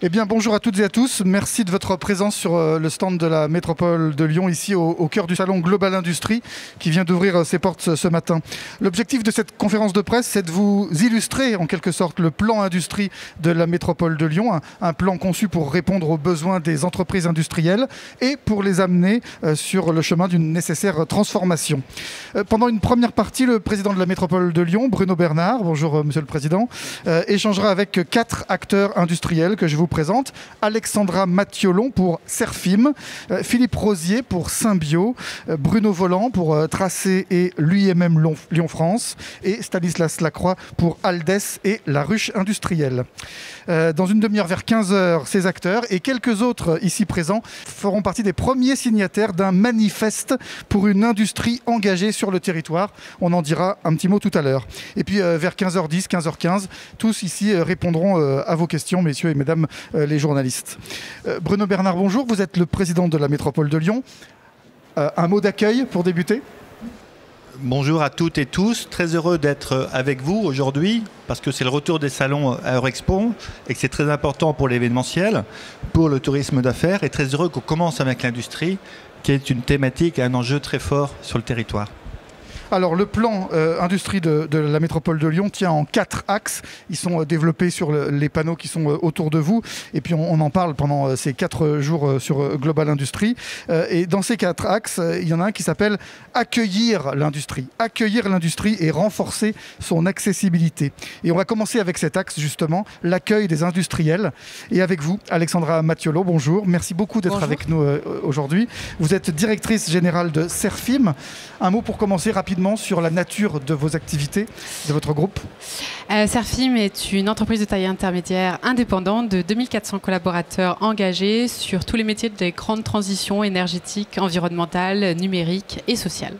Eh bien, bonjour à toutes et à tous. Merci de votre présence sur euh, le stand de la métropole de Lyon, ici au, cœur du salon Global Industrie, qui vient d'ouvrir euh, ses portes ce, matin. L'objectif de cette conférence de presse, c'est de vous illustrer en quelque sorte le plan industrie de la métropole de Lyon, un, plan conçu pour répondre aux besoins des entreprises industrielles et pour les amener euh, sur le chemin d'une nécessaire transformation. pendant une première partie, le président de la métropole de Lyon, Bruno Bernard, bonjour Monsieur le Président, échangera avec quatre acteurs industriels que je vous présente Alexandra Mathiolon pour Serfim, euh, Philippe Rosier pour Symbio, euh, Bruno Volant pour euh, Tracé et l'UIMM Lyon-France et Stanislas Lacroix pour Aldes et la ruche industrielle. dans une demi-heure vers 15h, ces acteurs et quelques autres ici présents feront partie des premiers signataires d'un manifeste pour une industrie engagée sur le territoire. On en dira un petit mot tout à l'heure. Et puis vers 15h10, 15h15, tous ici répondront à vos questions, messieurs et mesdames les journalistes. Euh, Bruno Bernard, bonjour. Vous êtes le président de la métropole de Lyon. Euh, un mot d'accueil pour débuter? Bonjour à toutes et tous, très heureux d'être avec vous aujourd'hui parce que c'est le retour des salons à Eurexpo et que c'est très important pour l'événementiel, pour le tourisme d'affaires et très heureux qu'on commence avec l'industrie qui est une thématique et un enjeu très fort sur le territoire. Alors le plan euh, industrie de, la métropole de Lyon tient en quatre axes. Ils sont euh, développés sur les panneaux qui sont euh, autour de vous. Et puis on, en parle pendant ces quatre jours sur Global Industrie. et dans ces quatre axes, il y en a un qui s'appelle accueillir l'industrie. Accueillir l'industrie et renforcer son accessibilité. Et on va commencer avec cet axe justement, l'accueil des industriels. Et avec vous, Alexandra Mathiolo, bonjour. Merci beaucoup d'être avec nous aujourd'hui. Vous êtes directrice générale de Serfim. Un mot pour commencer rapidement sur la nature de vos activités, de votre groupe euh, Serfim est une entreprise de taille intermédiaire indépendante de 2400 collaborateurs engagés sur tous les métiers des grandes transitions énergétiques, environnementales, numériques et sociales.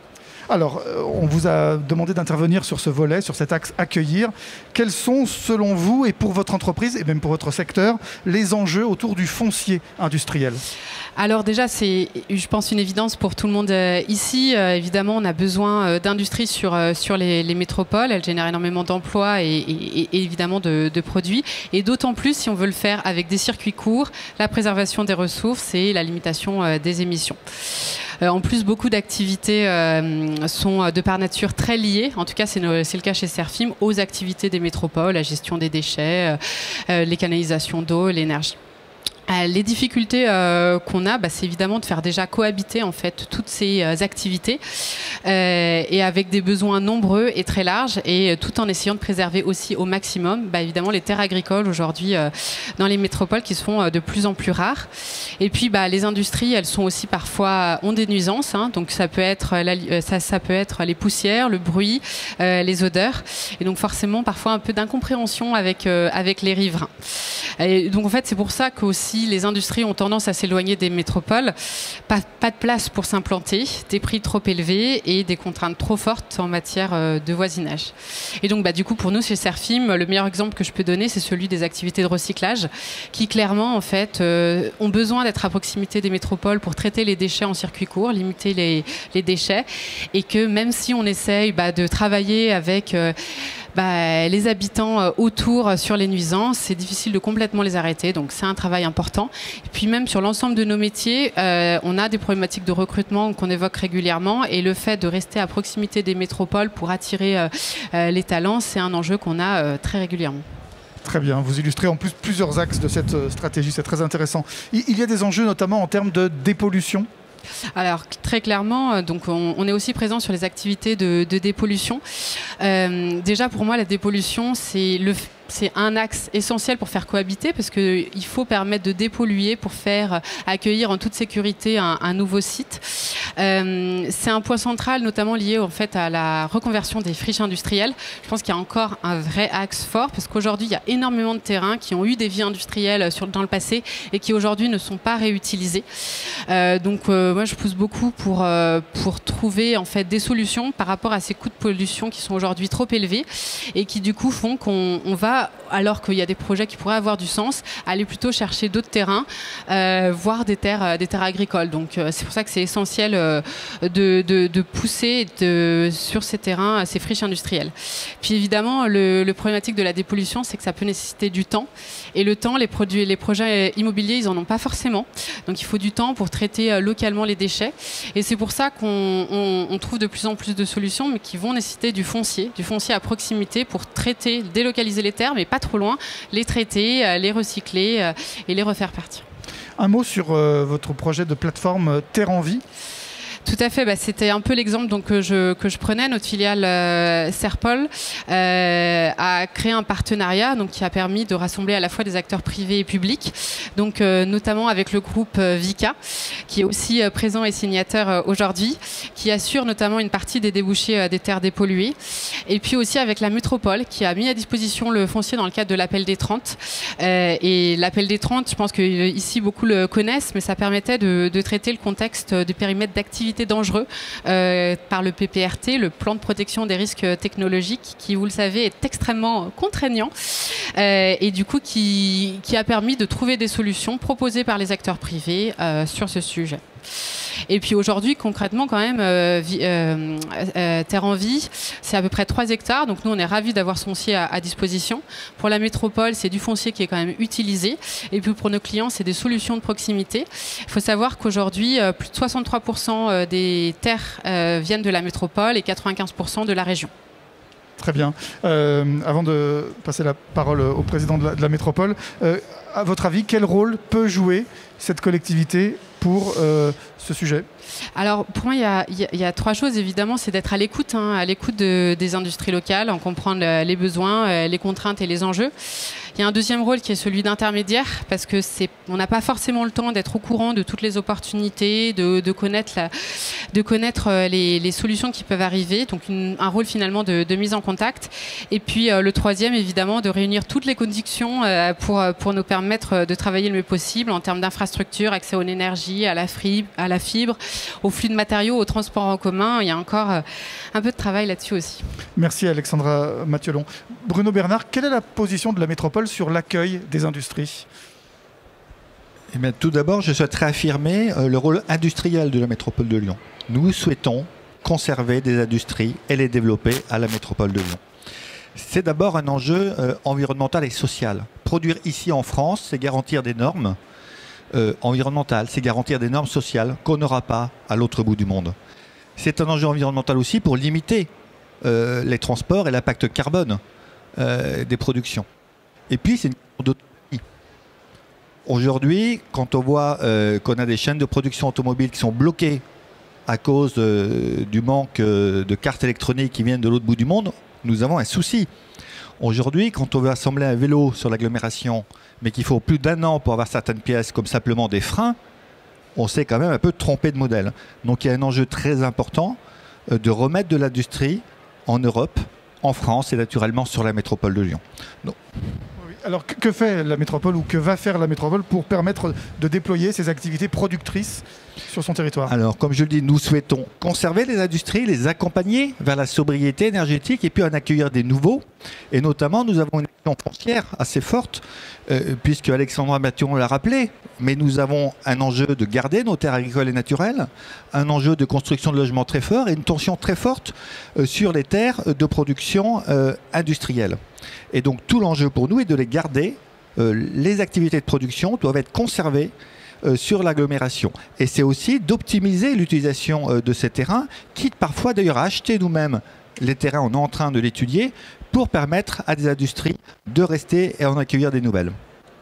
Alors, euh, on vous a demandé d'intervenir sur ce volet, sur cet axe accueillir. Quels sont, selon vous, et pour votre entreprise, et même pour votre secteur, les enjeux autour du foncier industriel? Alors déjà, c'est, je pense, une évidence pour tout le monde euh, ici. Euh, évidemment, on a besoin d'industrie sur, les, métropoles. Elles génèrent énormément d'emplois et, évidemment de, produits. Et d'autant plus si on veut le faire avec des circuits courts, la préservation des ressources et la limitation des émissions. en plus, beaucoup d'activités sont euh, de par nature très liées, en tout cas c'est le cas chez Serfim, aux activités des métropoles, la gestion des déchets, euh, euh, les canalisations d'eau, l'énergie. Euh, les difficultés euh, qu'on a, bah, c'est évidemment de faire déjà cohabiter en fait toutes ces euh, activités et avec des besoins nombreux et très larges et tout en essayant de préserver aussi au maximum, bah, évidemment les terres agricoles aujourd'hui dans les métropoles qui sont de plus en plus rares. Et puis bah, les industries, elles sont aussi parfois ont des nuisances, hein. donc ça peut être les poussières, le bruit, les odeurs, et donc forcément parfois un peu d'incompréhension avec les riverains. Donc en fait c'est pour ça qu'aussi les industries ont tendance à s'éloigner des métropoles, pas, de place pour s'implanter, des prix trop élevés et des contraintes trop fortes en matière euh, de voisinage. Et donc, bah, du coup, pour nous, chez Serfim, le meilleur exemple que je peux donner, c'est celui des activités de recyclage, qui clairement, en fait, euh, ont besoin d'être à proximité des métropoles pour traiter les déchets en circuit court, limiter les, déchets, et que même si on essaye bah, de travailler avec euh, bah, les habitants euh, autour euh, sur les nuisances, c'est difficile de complètement les arrêter. Donc c'est un travail important. Et puis même sur l'ensemble de nos métiers, euh, on a des problématiques de recrutement qu'on évoque régulièrement. Et le fait de rester à proximité des métropoles pour attirer les talents, c'est un enjeu qu'on a très régulièrement. Très bien, vous illustrez en plus plusieurs axes de cette stratégie, c'est très intéressant. Il y a des enjeux notamment en termes de dépollution alors très clairement, euh, donc on, est aussi présent sur les activités de, dépollution. Euh, déjà pour moi, la dépollution, c'est le c'est un axe essentiel pour faire cohabiter parce qu'il faut permettre de dépolluer pour faire accueillir en toute sécurité un, nouveau site. Euh, c'est un point central, notamment lié en fait à la reconversion des friches industrielles. Je pense qu'il y a encore un vrai axe fort parce qu'aujourd'hui il y a énormément de terrains qui ont eu des vies industrielles sur, dans le passé et qui aujourd'hui ne sont pas réutilisés. Euh, donc euh, moi je pousse beaucoup pour pour trouver en fait des solutions par rapport à ces coûts de pollution qui sont aujourd'hui trop élevés et qui du coup font qu'on va alors qu'il y a des projets qui pourraient avoir du sens, aller plutôt chercher d'autres terrains, euh, voire des terres, des terres agricoles. Donc c'est pour ça que c'est essentiel de, pousser sur ces terrains, ces friches industrielles. Puis évidemment, le, le problématique de la dépollution, c'est que ça peut nécessiter du temps. Et le temps, les, produits, les projets immobiliers, ils n'en ont pas forcément. Donc il faut du temps pour traiter localement les déchets. Et c'est pour ça qu'on trouve de plus en plus de solutions, mais qui vont nécessiter du foncier, du foncier à proximité pour traiter, délocaliser les terres, mais pas trop loin, les traiter, euh, les recycler euh, et les refaire partir. Un mot sur euh, votre projet de plateforme Terre en Vie. Tout à fait. Bah, c'était un peu l'exemple donc, que, je, prenais. Notre filiale euh, Serpol euh, a créé un partenariat qui a permis de rassembler à la fois des acteurs privés et publics, donc, euh, notamment avec le groupe Vika, qui est aussi présent et signataire aujourd'hui, qui assure notamment une partie des débouchés des terres dépolluées. Et puis aussi avec la métropole, qui a mis à disposition le foncier dans le cadre de l'appel des 30. et l'appel des 30, je pense que ici beaucoup le connaissent, mais ça permettait de, de traiter le contexte du périmètre d'activité dangereux euh, par le PPRT, le plan de protection des risques technologiques, qui, vous le savez, est extrêmement contraignant euh, et du coup qui, a permis de trouver des solutions proposées par les acteurs privés euh, sur ce sujet. Et puis aujourd'hui, concrètement, quand même, euh, euh, euh, Terre en Vie, c'est à peu près 3 hectares. Donc nous, on est ravis d'avoir ce foncier à, disposition. Pour la métropole, c'est du foncier qui est quand même utilisé. Et puis pour nos clients, c'est des solutions de proximité. Il faut savoir qu'aujourd'hui, plus de 63% des terres viennent de la métropole et 95% de la région. Très bien. avant de passer la parole au président de la, métropole, à votre avis, quel rôle peut jouer cette collectivité pour euh, ce sujet Alors, pour moi, il y, a, trois choses, évidemment. C'est d'être à l'écoute, hein, à l'écoute des industries locales, en comprendre les besoins, euh, les contraintes et les enjeux. Il y a un deuxième rôle qui est celui d'intermédiaire, parce que c'est, on n'a pas forcément le temps d'être au courant de toutes les opportunités, de, connaître, de connaître euh, les, solutions qui peuvent arriver. Donc un rôle finalement de, mise en contact. Et puis le troisième, évidemment, de réunir toutes les conditions pour, pour nous permettre de travailler le mieux possible en termes d'infrastructure, accès à l'énergie, à la, fibre, à la fibre, au flux de matériaux, au transport en commun. Il y a encore euh, un peu de travail là-dessus aussi. Merci Alexandra Mathiolon. Bruno Bernard, quelle est la position de la métropole sur l'accueil des industries? Eh Tout d'abord, je souhaiterais affirmer euh, le rôle industriel de la métropole de Lyon. Nous souhaitons conserver des industries et les développer à la métropole de Lyon. C'est d'abord un enjeu euh, environnemental et social. Produire ici en France, c'est garantir des normes euh, c'est garantir des normes sociales qu'on n'aura pas à l'autre bout du monde. C'est un enjeu environnemental aussi pour limiter euh, les transports et l'impact carbone des productions. Et puis, c'est une d'autonomie. Aujourd'hui, quand on voit qu'on a des chaînes de production automobile qui sont bloquées à cause du manque de cartes électroniques qui viennent de l'autre bout du monde, nous avons un souci. Aujourd'hui, quand on veut assembler un vélo sur l'agglomération, mais qu'il faut plus d'un an pour avoir certaines pièces, comme simplement des freins, on s'est quand même un peu trompé de modèle. Donc il y a un enjeu très important euh, de remettre de l'industrie en Europe, en France et naturellement sur la métropole de Lyon. Alors que fait la métropole ou que va faire la métropole pour permettre de déployer ces activités productrices sur son territoire Alors, comme je le dis, nous souhaitons conserver les industries, les accompagner vers la sobriété énergétique et puis en accueillir des nouveaux. Et notamment, nous avons une action foncière assez forte, euh, puisque Alexandra Mathion l'a rappelé, mais nous avons un enjeu de garder nos terres agricoles et naturelles, un enjeu de construction de logements très fort et une tension très forte euh, sur les terres de production euh, industrielle. Et donc, tout l'enjeu pour nous est de les garder. les activités de production doivent être conservées sur l'agglomération. Et c'est aussi d'optimiser l'utilisation euh, de ces terrains, quitte parfois d'ailleurs à acheter nous-mêmes les terrains, on est en train de l'étudier, pour permettre à des industries de rester et en accueillir des nouvelles.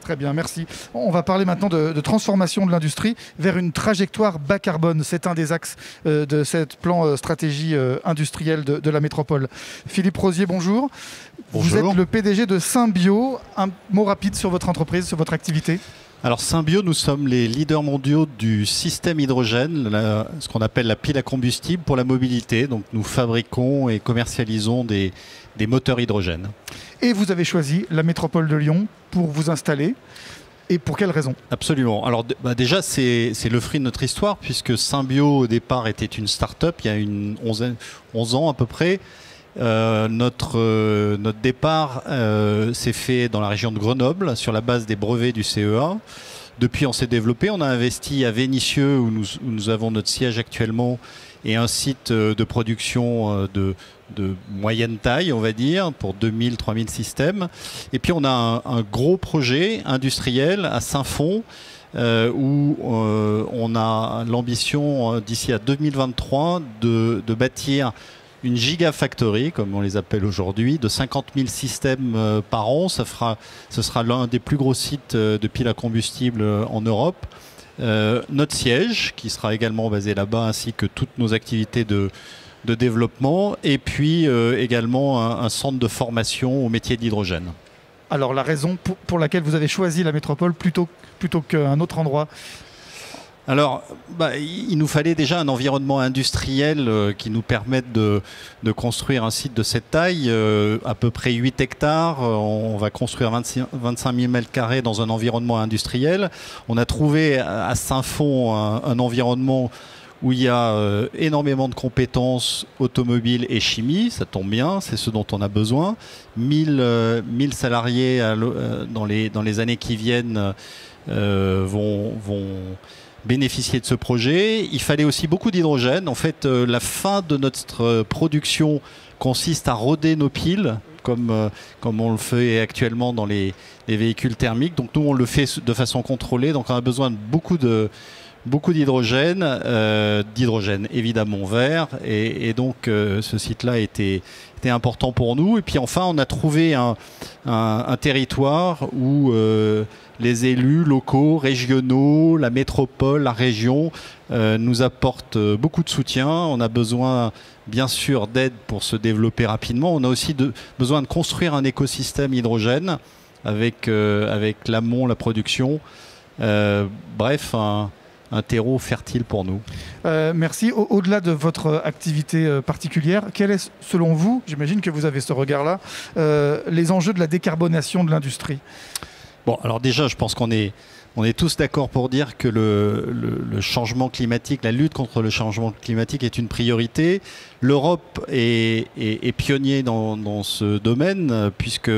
Très bien, merci. On va parler maintenant de, transformation de l'industrie vers une trajectoire bas carbone. C'est un des axes euh, de cette plan stratégie industrielle de, la métropole. Philippe Rosier, bonjour. bonjour. Vous êtes le PDG de Symbio. Un mot rapide sur votre entreprise, sur votre activité alors Symbio, nous sommes les leaders mondiaux du système hydrogène, ce qu'on appelle la pile à combustible pour la mobilité. Donc nous fabriquons et commercialisons des, moteurs hydrogène. Et vous avez choisi la métropole de Lyon pour vous installer. Et pour quelles raisons Absolument. Alors bah, déjà, c'est le fruit de notre histoire, puisque Symbio, au départ, était une start-up il y a une 11, 11 ans à peu près. Notre, notre départ s'est fait dans la région de Grenoble sur la base des brevets du CEA. Depuis, on s'est développé. On a investi à Vénissieux, où nous, avons notre siège actuellement, et un site de production de, moyenne taille, on va dire, pour 2000, 3000 systèmes. Et puis on a un, gros projet industriel à Saint-Fond. Euh, où euh, on a l'ambition euh, d'ici à 2023 de, bâtir une gigafactory, comme on les appelle aujourd'hui, de 50 000 systèmes par an. Ce sera l'un des plus gros sites de piles à combustible en Europe. notre siège, qui sera également basé là-bas, ainsi que toutes nos activités de, développement et puis euh, également un, centre de formation au métier d'hydrogène. Alors la raison pour, laquelle vous avez choisi la métropole plutôt qu'un autre endroit alors, bah, il nous fallait déjà un environnement industriel euh, qui nous permette de, construire un site de cette taille, euh, à peu près 8 hectares. on va construire 25 000 m2 dans un environnement industriel. On a trouvé à Saint-Fond un, environnement où il y a euh, énormément de compétences automobiles et chimie, ça tombe bien, c'est ce dont on a besoin. 1000, euh, salariés euh, dans, les, années qui viennent vont bénéficier de ce projet. Il fallait aussi beaucoup d'hydrogène. En fait, la fin de notre production consiste à roder nos piles. Comme, comme on le fait actuellement dans les, les véhicules thermiques. Donc nous, on le fait de façon contrôlée. Donc on a besoin beaucoup de, beaucoup d'hydrogène, euh, d'hydrogène évidemment vert, et, donc euh, ce site-là était, important pour nous. Et puis enfin, on a trouvé un, territoire où euh, les élus locaux, régionaux, la métropole, la région nous apportent beaucoup de soutien. On a besoin bien sûr d'aide pour se développer rapidement. On a aussi besoin de construire un écosystème hydrogène avec, avec l'amont, la production. bref, un, un terreau fertile pour nous. Euh, merci. Au-delà de votre activité euh, particulière, quel est, selon vous, j'imagine que vous avez ce regard-là, euh, les enjeux de la décarbonation de l'industrie? Bon, alors déjà, je pense qu'on est on est tous d'accord pour dire que le, changement climatique, la lutte contre le changement climatique est une priorité. L'Europe est, pionnier dans, ce domaine, puisque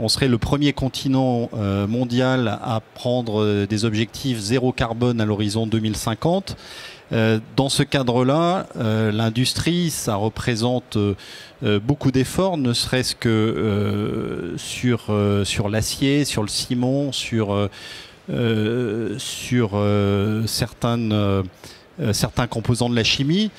on serait le premier continent euh, mondial à prendre des objectifs zéro carbone à l'horizon 2050. Euh, dans ce cadre-là, euh, l'industrie, ça représente beaucoup d'efforts, ne serait-ce que sur, sur l'acier, sur le ciment, sur euh, sur euh, euh, certains composants de la chimie.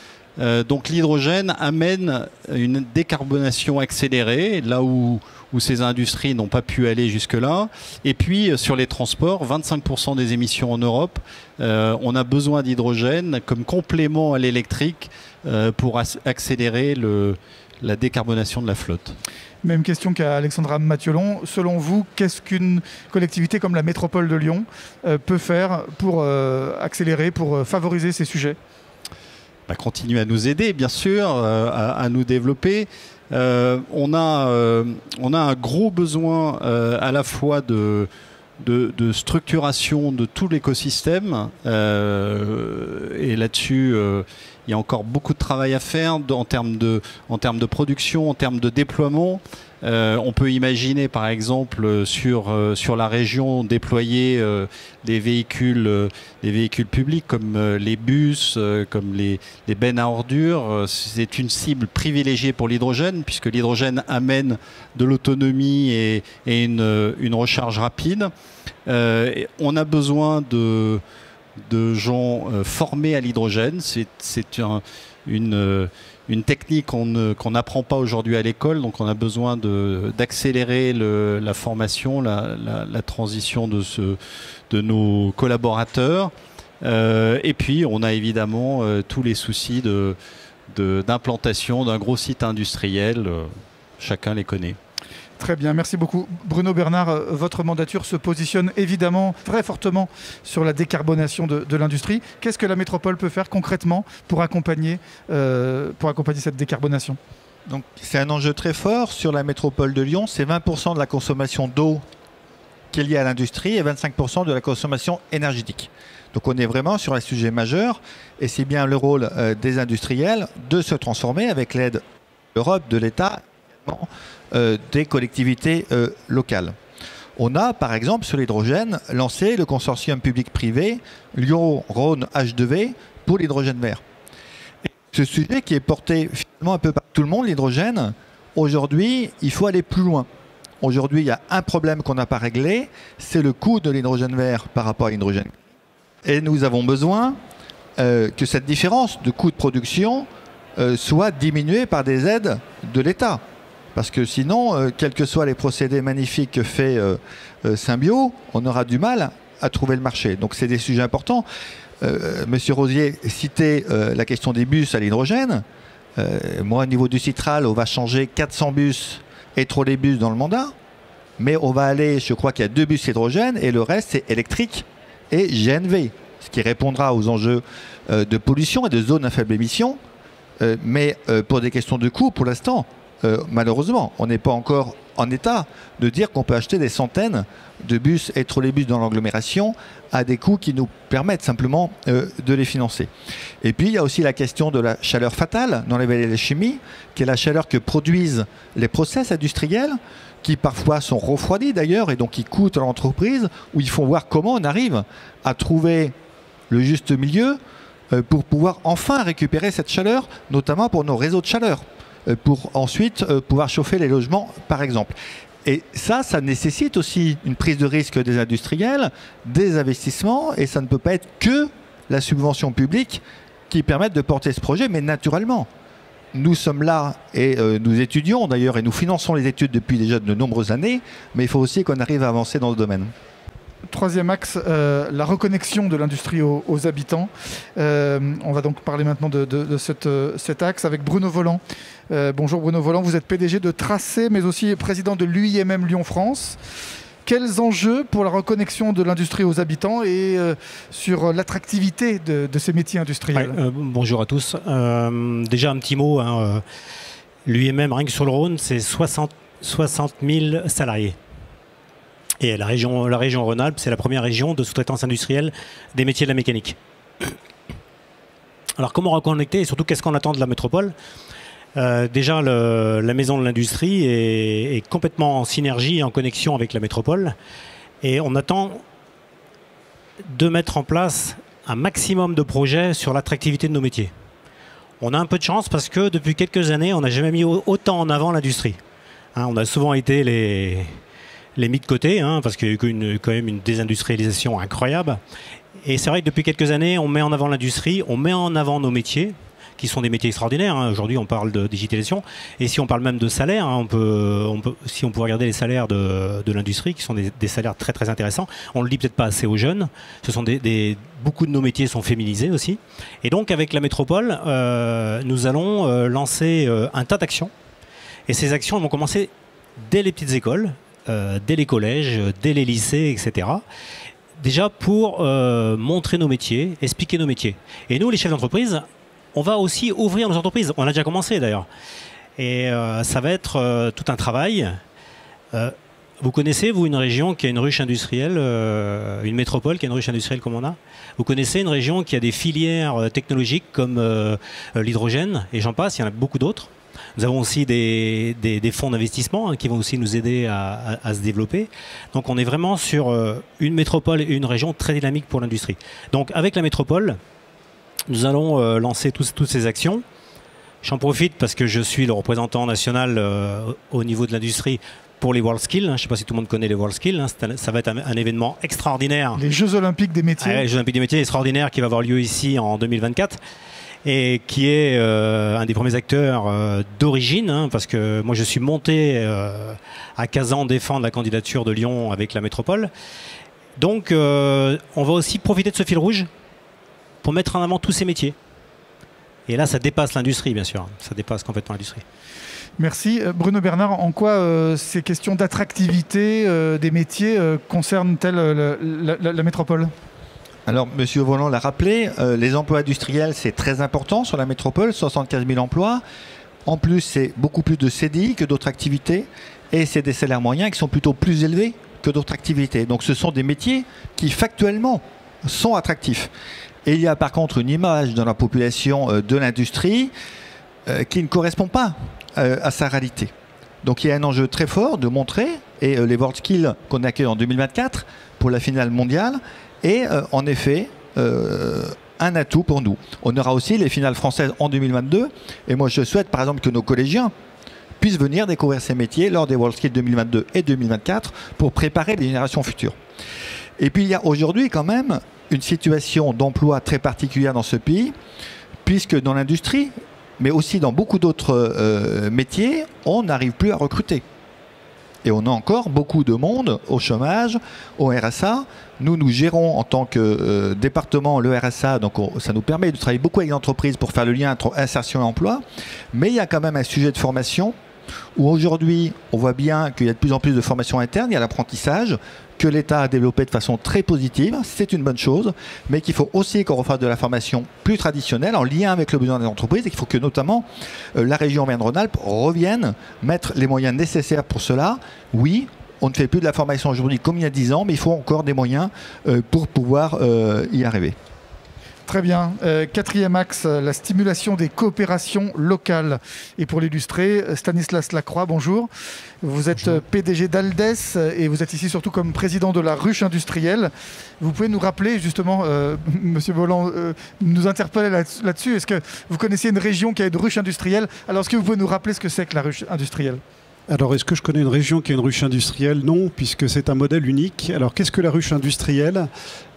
donc l'hydrogène amène une décarbonation accélérée, là où, où ces industries n'ont pas pu aller jusque-là. Et puis sur les transports, 25% des émissions en Europe, on a besoin d'hydrogène comme complément à l'électrique pour accélérer le, la décarbonation de la flotte. Même question qu'à Alexandra Mathiolon. Selon vous, qu'est-ce qu'une collectivité comme la métropole de Lyon euh, peut faire pour euh, accélérer, pour euh, favoriser ces sujets? Bah, Continuer à nous aider, bien sûr, à, nous développer. on, a, on a un gros besoin à la fois de, de, structuration de tout l'écosystème. et là-dessus, il y a encore beaucoup de travail à faire en, termes de, en termes de production, en termes de déploiement. Euh, on peut imaginer par exemple sur, euh, sur la région déployer euh, des, véhicules, publics comme les bus, comme les, bennes à ordures. C'est une cible privilégiée pour l'hydrogène puisque l'hydrogène amène de l'autonomie et, une, recharge rapide. on a besoin de gens euh, formés à l'hydrogène. C'est une, euh, une, technique qu'on n'apprend pas aujourd'hui à l'école, donc on a besoin d'accélérer la formation, la, transition de, nos collaborateurs. Euh, et puis on a évidemment tous les soucis d'implantation d'un gros site industriel, chacun les connaît. Très bien, merci beaucoup. Bruno Bernard, euh, votre mandature se positionne évidemment très fortement sur la décarbonation de, l'industrie. Qu'est-ce que la métropole peut faire concrètement pour accompagner, euh, cette décarbonation? Donc, c'est un enjeu très fort sur la métropole de Lyon. C'est 20% de la consommation d'eau qui est liée à l'industrie et 25% de la consommation énergétique. Donc on est vraiment sur un sujet majeur et c'est bien le rôle euh, des industriels de se transformer avec l'aide l'Europe, de l'État, des collectivités locales. On a, par exemple, sur l'hydrogène, lancé le consortium public-privé Lyon-Rhône H2V pour l'hydrogène vert. ce sujet qui est porté finalement un peu par tout le monde, l'hydrogène, aujourd'hui, il faut aller plus loin. Aujourd'hui, il y a un problème qu'on n'a pas réglé, c'est le coût de l'hydrogène vert par rapport à l'hydrogène. Et nous avons besoin euh, que cette différence de coût de production euh, soit diminuée par des aides de l'État. Parce que sinon, euh, quels que soient les procédés magnifiques que fait euh, euh, Symbio, on aura du mal à trouver le marché. Donc c'est des sujets importants. Monsieur Rosier citait la question des bus à l'hydrogène. moi, au niveau du Citral, on va changer 400 bus et trop les bus dans le mandat. Mais on va aller, je crois qu'il y a deux bus hydrogène et le reste, c'est électrique et GNV. Ce qui répondra aux enjeux de pollution et de zones à faible émission. mais pour des questions de coût, pour l'instant, euh, malheureusement, on n'est pas encore en état de dire qu'on peut acheter des centaines de bus et trolleybus dans l'agglomération à des coûts qui nous permettent simplement euh, de les financer. Et puis il y a aussi la question de la chaleur fatale dans les vallées de la chimie, qui est la chaleur que produisent les process industriels, qui parfois sont refroidis d'ailleurs et donc qui coûtent à l'entreprise, où il faut voir comment on arrive à trouver le juste milieu euh, pour pouvoir enfin récupérer cette chaleur, notamment pour nos réseaux de chaleur. Euh, pour ensuite euh, pouvoir chauffer les logements, par exemple. Et ça, ça nécessite aussi une prise de risque des industriels, des investissements, et ça ne peut pas être que la subvention publique qui permette de porter ce projet, mais naturellement. Nous sommes là et euh, nous étudions d'ailleurs et nous finançons les études depuis déjà de nombreuses années, mais il faut aussi qu'on arrive à avancer dans ce domaine. Troisième axe, euh, la reconnexion de l'industrie aux, habitants. Euh, on va donc parler maintenant de, euh, cet axe avec Bruno Volant. bonjour Bruno Volant, vous êtes PDG de Tracé, mais aussi président de l'UIMM Lyon-France. Quels enjeux pour la reconnexion de l'industrie aux habitants et sur l'attractivité de, ces métiers industriels? Bonjour à tous. déjà un petit mot. Hein, L'UIMM, rien que sur le Rhône, c'est 60, 60 000 salariés. Et la région, la région Rhône-Alpes, c'est la première région de sous-traitance industrielle des métiers de la mécanique. Alors comment reconnecter et surtout qu'est-ce qu'on attend de la métropole? Euh, Déjà, la maison de l'industrie est, complètement en synergie et en connexion avec la métropole. Et on attend de mettre en place un maximum de projets sur l'attractivité de nos métiers. On a un peu de chance parce que depuis quelques années, on n'a jamais mis autant en avant l'industrie. Hein, on a souvent été les, les mis de côté, hein, parce qu'il y a eu quand même une désindustrialisation incroyable. Et c'est vrai que depuis quelques années, on met en avant l'industrie, on met en avant nos métiers, qui sont des métiers extraordinaires. Hein. Aujourd'hui, on parle de digitalisation. Et si on parle même de salaire, hein, si on peut regarder les salaires de, l'industrie, qui sont des, salaires très très intéressants, on le dit peut-être pas assez aux jeunes. Ce sont beaucoup de nos métiers sont féminisés aussi. Et donc, avec la métropole, euh, nous allons euh, lancer euh, un tas d'actions. Et ces actions vont commencer dès les petites écoles, dès les collèges, dès les lycées, etc. Déjà pour euh, montrer nos métiers, expliquer nos métiers. Et nous, les chefs d'entreprise, on va aussi ouvrir nos entreprises. On a déjà commencé d'ailleurs. Et euh, ça va être tout un travail. vous connaissez, vous, une région qui a une ruche industrielle, une métropole qui a une ruche industrielle comme on a? Vous connaissez une région qui a des filières technologiques comme l'hydrogène, et j'en passe, il y en a beaucoup d'autres. Nous avons aussi des, fonds d'investissement hein, qui vont aussi nous aider à, se développer. Donc on est vraiment sur euh, une métropole et une région très dynamique pour l'industrie. Donc avec la métropole, nous allons euh, lancer toutes ces actions. J'en profite parce que je suis le représentant national euh, au niveau de l'industrie pour les World Skills. Je ne sais pas si tout le monde connaît les World Skills. Hein. ça va être un, événement extraordinaire. Les Jeux Olympiques des métiers. les Jeux Olympiques des métiers extraordinaires qui va avoir lieu ici en 2024 et qui est euh, un des premiers acteurs euh, d'origine, hein, parce que moi je suis monté euh, à Kazan défendre la candidature de Lyon avec la métropole. Donc on va aussi profiter de ce fil rouge pour mettre en avant tous ces métiers. Et là, ça dépasse l'industrie, bien sûr. Ça dépasse complètement l'industrie. Merci. Bruno Bernard, en quoi ces questions d'attractivité des métiers concernent-elles la métropole? Alors, Monsieur Volant l'a rappelé, euh, les emplois industriels, c'est très important sur la métropole, 75 000 emplois. En plus, c'est beaucoup plus de CDI que d'autres activités. Et c'est des salaires moyens qui sont plutôt plus élevés que d'autres activités. Donc, ce sont des métiers qui, factuellement, sont attractifs. Et il y a par contre une image dans la population euh, de l'industrie euh, qui ne correspond pas à sa réalité. Donc il y a un enjeu très fort de montrer, et les World Skills qu'on accueille en 2024 pour la finale mondiale, est en effet un atout pour nous. On aura aussi les finales françaises en 2022, et moi je souhaite par exemple que nos collégiens puissent venir découvrir ces métiers lors des World Skills 2022 et 2024 pour préparer les générations futures. Et puis il y a aujourd'hui quand même une situation d'emploi très particulière dans ce pays, puisque dans l'industrie, mais aussi dans beaucoup d'autres euh, métiers, on n'arrive plus à recruter. Et on a encore beaucoup de monde au chômage, au RSA. Nous, nous gérons en tant que euh, département le RSA, donc ça nous permet de travailler beaucoup avec les entreprises pour faire le lien entre insertion et emploi. Mais il y a quand même un sujet de formation où aujourd'hui, on voit bien qu'il y a de plus en plus de formation interne, il y a l'apprentissage que l'État a développé de façon très positive, c'est une bonne chose, mais qu'il faut aussi qu'on refasse de la formation plus traditionnelle en lien avec le besoin des entreprises et qu'il faut que notamment euh, la région Auvergne-Rhône-Alpes revienne mettre les moyens nécessaires pour cela. Oui, on ne fait plus de la formation aujourd'hui comme il y a 10 ans, mais il faut encore des moyens euh, pour pouvoir euh, y arriver. Très bien. Euh, quatrième axe, la stimulation des coopérations locales. Et pour l'illustrer, Stanislas Lacroix, bonjour. Vous êtes PDG d'Aldes et vous êtes ici surtout comme président de la ruche industrielle. Vous pouvez nous rappeler justement, euh, Monsieur euh, nous interpelle là-dessus. Est-ce que vous connaissez une région qui a une ruche industrielle? Alors, est-ce que vous pouvez nous rappeler ce que c'est que la ruche industrielle? Alors, est-ce que je connais une région qui a une ruche industrielle? Non, puisque c'est un modèle unique. Alors, qu'est-ce que la ruche industrielle?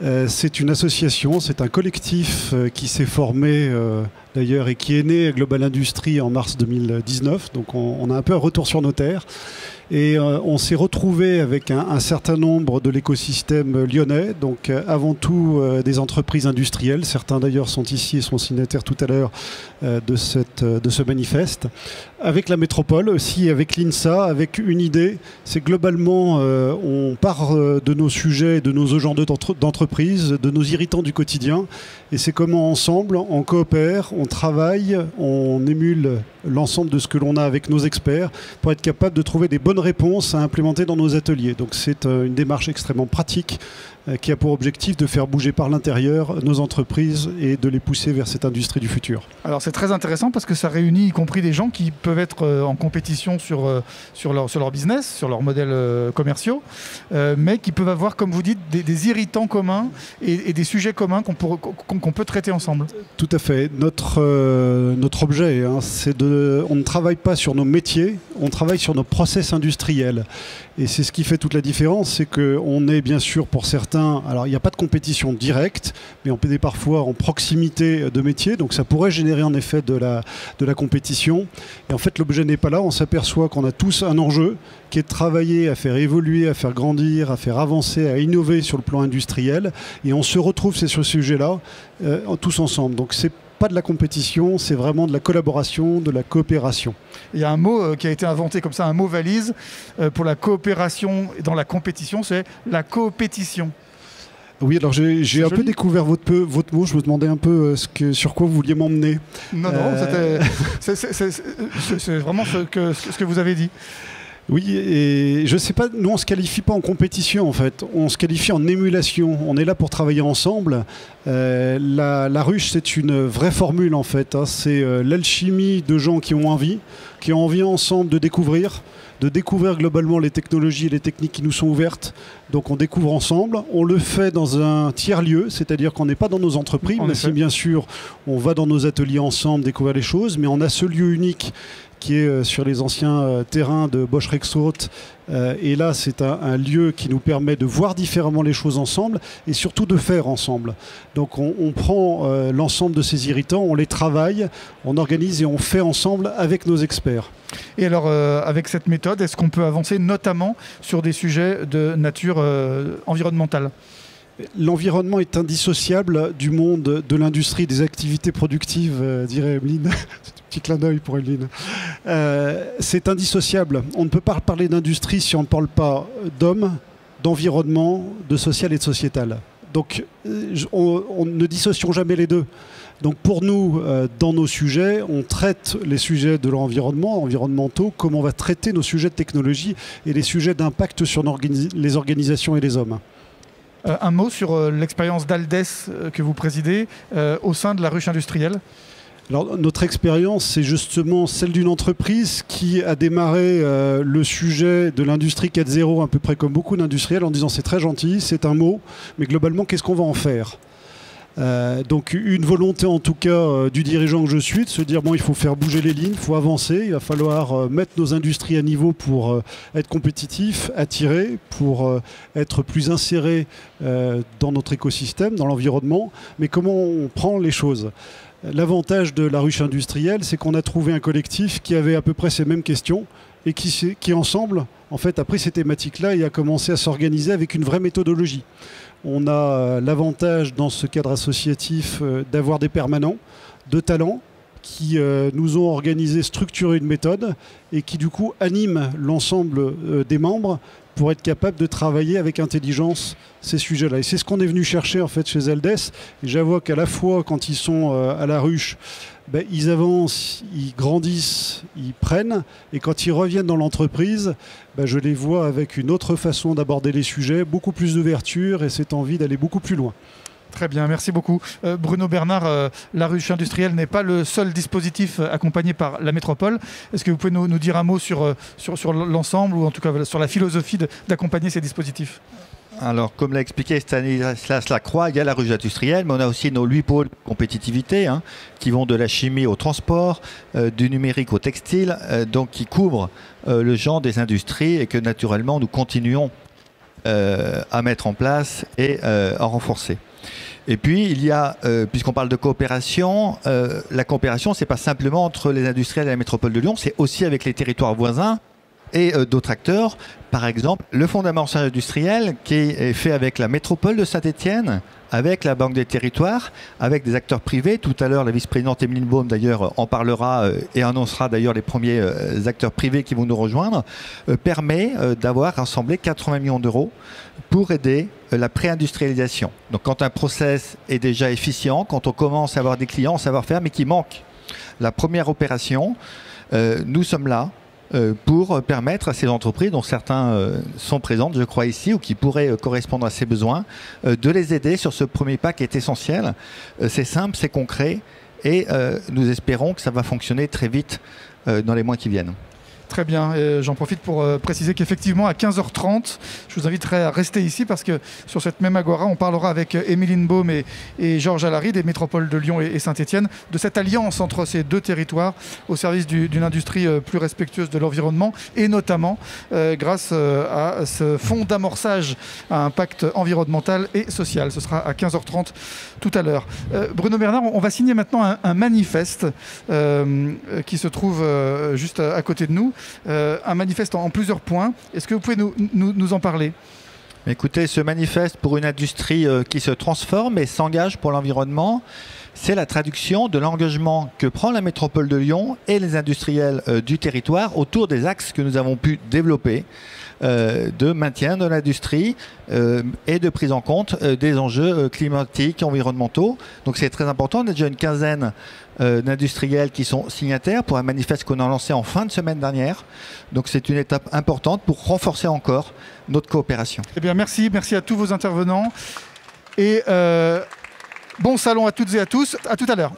Euh, C'est une association, c'est un collectif euh, qui s'est formé euh, d'ailleurs et qui est né à Global Industrie en mars 2019. Donc, on, a un peu un retour sur nos terres. Et euh, on s'est retrouvé avec un, certain nombre de l'écosystème lyonnais, donc euh, avant tout euh, des entreprises industrielles. Certains d'ailleurs sont ici et sont signataires tout à l'heure de, cette, de ce manifeste. Avec la métropole aussi, avec l'INSA, avec une idée, c'est globalement on part de nos sujets, de nos agents d'entreprise, de nos irritants du quotidien, et c'est comment ensemble on coopère, on travaille, on émule l'ensemble de ce que l'on a avec nos experts pour être capable de trouver des bonnes réponses à implémenter dans nos ateliers. Donc c'est euh, une démarche extrêmement pratique qui a pour objectif de faire bouger par l'intérieur nos entreprises et de les pousser vers cette industrie du futur. Alors c'est très intéressant parce que ça réunit y compris des gens qui peuvent être euh, en compétition sur, euh, sur, leur, sur leur business, sur leurs modèles commerciaux, mais qui peuvent avoir, comme vous dites, des, irritants communs et, des sujets communs qu'on qu'on peut traiter ensemble. Tout à fait. Notre, notre objet, hein, c'est de... On ne travaille pas sur nos métiers, on travaille sur nos process industriels. Et c'est ce qui fait toute la différence, c'est qu'on est bien sûr pour certains, alors il n'y a pas de compétition directe, mais on peut parfois en proximité de métier, donc ça pourrait générer en effet de la, de la compétition. Et en fait l'objet n'est pas là, on s'aperçoit qu'on a tous un enjeu qui est de travailler à faire évoluer, à faire grandir, à faire avancer, à innover sur le plan industriel. Et on se retrouve sur ce sujet-là euh, tous ensemble. Donc c'est pas de la compétition, c'est vraiment de la collaboration, de la coopération. Il y a un mot euh, qui a été inventé comme ça, un mot valise euh, pour la coopération dans la compétition, c'est la coopétition. Oui, alors j'ai un peu découvert votre, votre, mot. Je me demandais un peu euh, ce que, sur quoi vous vouliez m'emmener. Non, non, c'est vraiment ce que, ce que vous avez dit. Oui, et je sais pas, nous on se qualifie pas en compétition en fait, on se qualifie en émulation. On est là pour travailler ensemble. Euh, la, ruche, c'est une vraie formule en fait. Hein. C'est euh, l'alchimie de gens qui ont envie, qui ont envie ensemble de découvrir, de découvrir globalement les technologies et les techniques qui nous sont ouvertes. Donc on découvre ensemble. On le fait dans un tiers-lieu, c'est-à-dire qu'on n'est pas dans nos entreprises, mais si bien sûr on va dans nos ateliers ensemble découvrir les choses, mais on a ce lieu unique qui est euh, sur les anciens euh, terrains de Bosch Rexroth. Euh, et là, c'est un, lieu qui nous permet de voir différemment les choses ensemble et surtout de faire ensemble. Donc on, prend l'ensemble de ces irritants, on les travaille, on organise et on fait ensemble avec nos experts. Et alors, avec cette méthode, est-ce qu'on peut avancer notamment sur des sujets de nature environnementale? L'environnement est indissociable du monde de l'industrie, des activités productives, dirait Emeline. Petit clin d'œil pour Emeline. Euh, c'est indissociable. On ne peut pas parler d'industrie si on ne parle pas d'hommes, d'environnement, de social et de sociétal. Donc, euh, on, ne dissocions jamais les deux. Donc pour nous, euh, dans nos sujets, on traite les sujets de l'environnement, environnementaux, comme on va traiter nos sujets de technologie et les sujets d'impact sur les organisations et les hommes. Un mot sur l'expérience d'Aldes que vous présidez au sein de la ruche industrielle. Alors, notre expérience, c'est justement celle d'une entreprise qui a démarré euh, le sujet de l'industrie 4.0 à peu près comme beaucoup d'industriels en disant c'est très gentil, c'est un mot, mais globalement, qu'est-ce qu'on va en faire? Euh, donc une volonté en tout cas euh, du dirigeant que je suis de se dire bon il faut faire bouger les lignes, il faut avancer, il va falloir mettre nos industries à niveau pour être compétitifs, attirer, pour être plus insérés dans notre écosystème, dans l'environnement, mais comment on prend les choses? L'avantage de la ruche industrielle, c'est qu'on a trouvé un collectif qui avait à peu près ces mêmes questions et qui, ensemble, en fait, a pris ces thématiques-là et a commencé à s'organiser avec une vraie méthodologie. On a euh, l'avantage dans ce cadre associatif euh, d'avoir des permanents de talents qui euh, nous ont organisé, structuré une méthode et qui du coup animent l'ensemble des membres pour être capable de travailler avec intelligence ces sujets-là. Et c'est ce qu'on est venu chercher en fait chez Eldes. J'avoue qu'à la fois quand ils sont à la ruche, ben, ils avancent, ils grandissent, ils prennent. Et quand ils reviennent dans l'entreprise, ben, je les vois avec une autre façon d'aborder les sujets, beaucoup plus d'ouverture et cette envie d'aller beaucoup plus loin. Très bien, merci beaucoup. Euh, Bruno Bernard, euh, la ruche industrielle n'est pas le seul dispositif euh, accompagné par la métropole. Est-ce que vous pouvez nous, dire un mot sur, sur, sur l'ensemble ou en tout cas sur la philosophie d'accompagner ces dispositifs? Alors, comme l'a expliqué Stanislas Lacroix, il y a la ruche industrielle, mais on a aussi nos huit pôles de compétitivité hein, qui vont de la chimie au transport, du numérique au textile, donc qui couvrent le genre des industries et que naturellement nous continuons à mettre en place et à renforcer. Et puis, il y a, euh, puisqu'on parle de coopération, euh, la coopération, c'est pas simplement entre les industriels et la métropole de Lyon, c'est aussi avec les territoires voisins et euh, d'autres acteurs. Par exemple, le fonds d'amorçage industriel qui est fait avec la métropole de Saint-Étienne, avec la Banque des Territoires, avec des acteurs privés. Tout à l'heure, la vice-présidente Emeline Baum, d'ailleurs, en parlera euh, et annoncera d'ailleurs les premiers euh, acteurs privés qui vont nous rejoindre, permet d'avoir rassemblé 80 millions d'euros pour aider la pré-industrialisation. Donc quand un process est déjà efficient, quand on commence à avoir des clients en savoir-faire, mais qui manque la première opération, nous sommes là pour permettre à ces entreprises, dont certains euh, sont présentes, je crois, ici, ou qui pourraient euh, correspondre à ces besoins, de les aider sur ce premier pas qui est essentiel. c'est simple, c'est concret, et nous espérons que ça va fonctionner très vite dans les mois qui viennent. Très bien. J'en profite pour euh, préciser qu'effectivement, à 15h30, je vous inviterai à rester ici parce que sur cette même agora, on parlera avec euh, Émiline Baume et, Georges Alary des métropoles de Lyon et, Saint-Etienne de cette alliance entre ces deux territoires au service d'une industrie euh, plus respectueuse de l'environnement et notamment grâce à ce fonds d'amorçage à impact environnemental et social. Ce sera à 15h30 tout à l'heure. Bruno Bernard, on va signer maintenant un manifeste qui se trouve juste à côté de nous. Euh, un manifeste en, plusieurs points. Est-ce que vous pouvez nous, en parler? Écoutez, ce manifeste pour une industrie euh, qui se transforme et s'engage pour l'environnement, c'est la traduction de l'engagement que prend la métropole de Lyon et les industriels euh, du territoire autour des axes que nous avons pu développer. de maintien de l'industrie et de prise en compte des enjeux climatiques, environnementaux. Donc c'est très important. On a déjà une quinzaine euh, d'industriels qui sont signataires pour un manifeste qu'on a lancé en fin de semaine dernière. Donc c'est une étape importante pour renforcer encore notre coopération. Eh bien merci, merci à tous vos intervenants et euh, bon salon à toutes et à tous. À tout à l'heure.